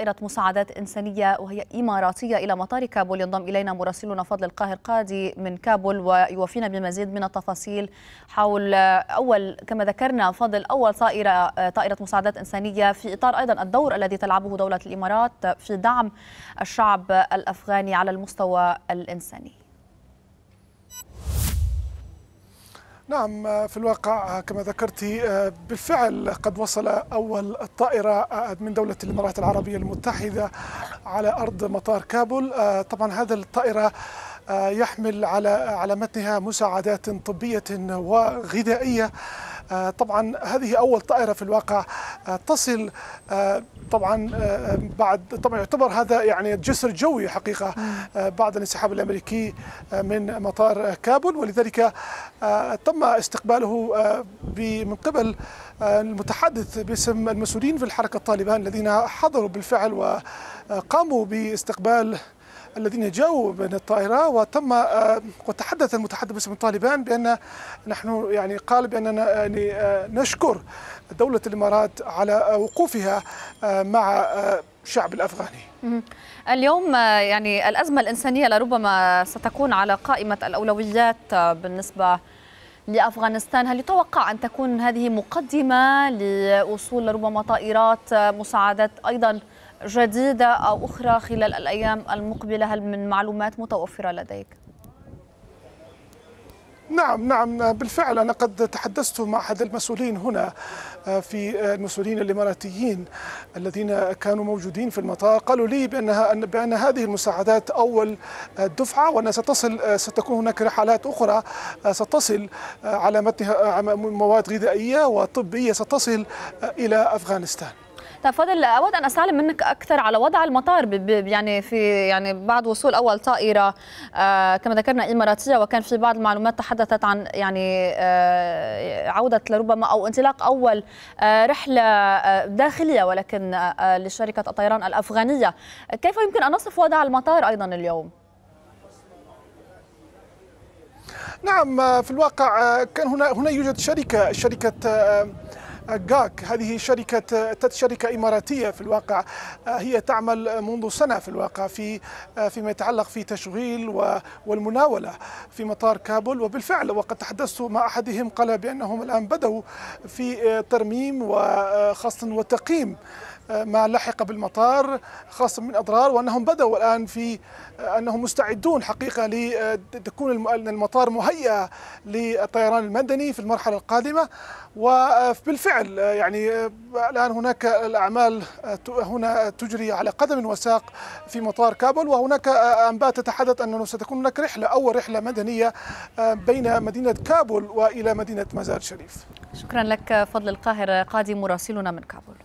طائرة مساعدات إنسانية وهي إماراتية إلى مطار كابول ينضم إلينا مراسلنا فضل القاهر قادي من كابول ويوفينا بمزيد من التفاصيل حول أول كما ذكرنا فضل أول طائرة طائرة مساعدات إنسانية في إطار أيضا الدور الذي تلعبه دولة الإمارات في دعم الشعب الأفغاني على المستوى الإنساني. نعم في الواقع كما ذكرت بالفعل قد وصل أول طائرة من دولة الإمارات العربية المتحدة على أرض مطار كابول. طبعا هذا الطائرة يحمل على على متنها مساعدات طبية وغذائية. طبعا هذه أول طائرة في الواقع تصل طبعا بعد طبعا يعتبر هذا يعني جسر جوي حقيقة بعد الانسحاب الأمريكي من مطار كابول. ولذلك تم استقباله من قبل المتحدث باسم المسؤولين في الحركة الطالبان الذين حضروا بالفعل وقاموا باستقبال الذين جاءوا من الطائرة وتم وتحدث المتحدث باسم الطالبان بأن نحن يعني قال بأننا يعني نشكر دولة الإمارات على وقوفها مع الشعب الأفغاني. اليوم يعني الأزمة الإنسانية لربما ستكون على قائمة الأولويات بالنسبة لأفغانستان. هل يتوقع أن تكون هذه مقدمة لوصول ربما طائرات مساعدات أيضا جديدة أو أخرى خلال الأيام المقبلة؟ هل من معلومات متوفرة لديك؟ نعم نعم. بالفعل أنا قد تحدثت مع أحد المسؤولين هنا في المسؤولين الإماراتيين الذين كانوا موجودين في المطار. قالوا لي بأنها بأن هذه المساعدات أول دفعة وأن ستصل ستكون هناك رحلات أخرى ستصل على مواد غذائية وطبية ستصل إلى أفغانستان. طيب فضل أود أن أستعلم منك أكثر على وضع المطار يعني في يعني بعد وصول أول طائرة آه كما ذكرنا إماراتية وكان في بعض المعلومات تحدثت عن يعني آه عودة لربما أو انطلاق أول آه رحلة داخلية ولكن لشركة الطيران الأفغانية كيف يمكن أن نصف وضع المطار أيضا اليوم؟ نعم في الواقع كان هنا هنا يوجد شركة شركة جاك هذه شركة شركة إماراتية في الواقع هي تعمل منذ سنة في الواقع في فيما يتعلق في تشغيل والمناولة في مطار كابول. وبالفعل وقد تحدثت مع أحدهم قال بأنهم الآن بدأوا في ترميم وخاصة وتقييم ما لحق بالمطار خاصة من أضرار وأنهم بدأوا الآن في أنهم مستعدون حقيقة لتكون المطار مهيئة للطيران المدني في المرحلة القادمة. وبالفعل يعني الآن هناك الأعمال هنا تجري على قدم وساق في مطار كابول وهناك أنباء تتحدث أنه ستكون هناك رحلة أول رحلة مدنية بين مدينة كابول وإلى مدينة مزار شريف. شكرا لك فضل القاهرة قادم مراسلنا من كابول.